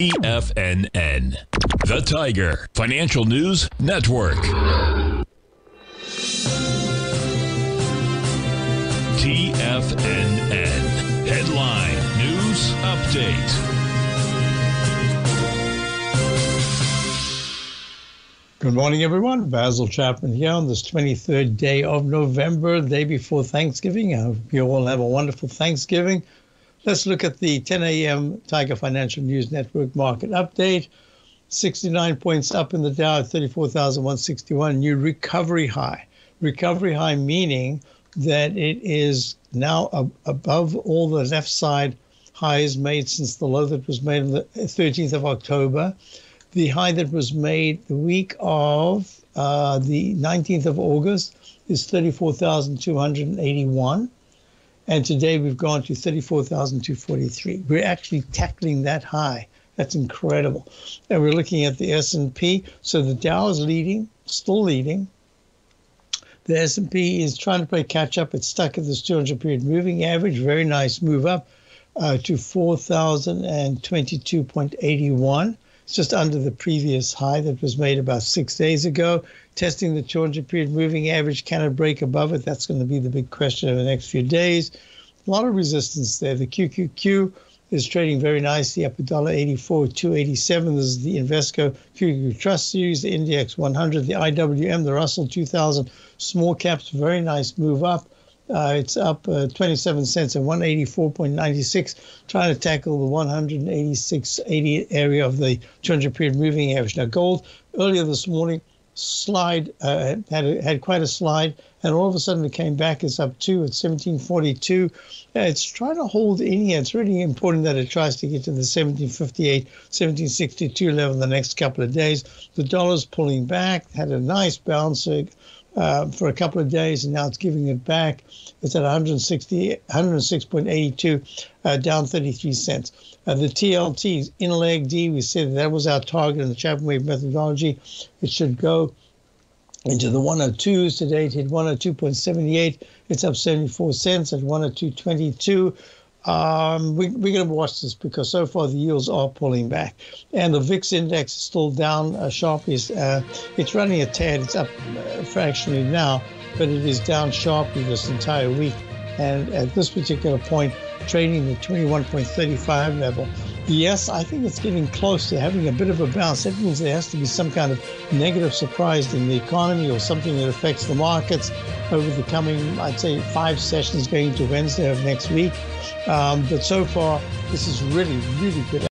TFNN, The Tiger Financial News Network. TFNN, Headline News Update. Good morning, everyone. Basil Chapman here on this 23rd day of November, day before Thanksgiving. I hope you all have a wonderful Thanksgiving. Let's look at the 10 a.m. Tiger Financial News Network market update. 69 points up in the Dow at 34,161, new recovery high. Recovery high meaning that it is now ab- above all the left side highs made since the low that was made on the 13th of October. The high that was made the week of uh, the 19th of August is 34,281. And today we've gone to 34,243. We're actually tackling that high. That's incredible. And we're looking at the S&P. So the Dow is leading, still leading. The S&P is trying to play catch up. It's stuck at this 200 period moving average. Very nice move up uh, to 4,022.81. It's just under the previous high that was made about six days ago. Testing the 200 period moving average. Can it break above it? That's going to be the big question over the next few days. A lot of resistance there. The QQQ is trading very nicely up $1.84, 287. This is the Invesco QQQ Trust Series, the Index 100, the IWM, the Russell 2000 small caps, very nice move up. Uh, it's up uh, 27 cents at 184.96, trying to tackle the 186.80 area of the 200 period moving average. Now, gold earlier this morning slide uh, had a, had quite a slide, and all of a sudden it came back. It's up two at 1742. it's trying to hold in here. It's really important that it tries to get to the 1758, 1762 level in the next couple of days. The dollar's pulling back. Had a nice bounce. Uh, for a couple of days, and now it's giving it back. It's at 160, 106.82, uh, down 33 cents. Uh, the TLT, in leg D, we said that, that was our target in the Chapman Wave methodology. It should go into the 102s. Today it hit 102.78. It's up 74 cents at 102.22. Um, we, we're going to watch this because so far the yields are pulling back. And the VIX index is still down uh, sharply. Uh, it's running a tad, it's up uh, fractionally now, but it is down sharply this entire week. And at this particular point, trading the 21.35 level. Yes, I think it's getting close to having a bit of a bounce. That means there has to be some kind of negative surprise in the economy or something that affects the markets over the coming, I'd say, five sessions going to Wednesday of next week. Um, but so far, this is really, really good.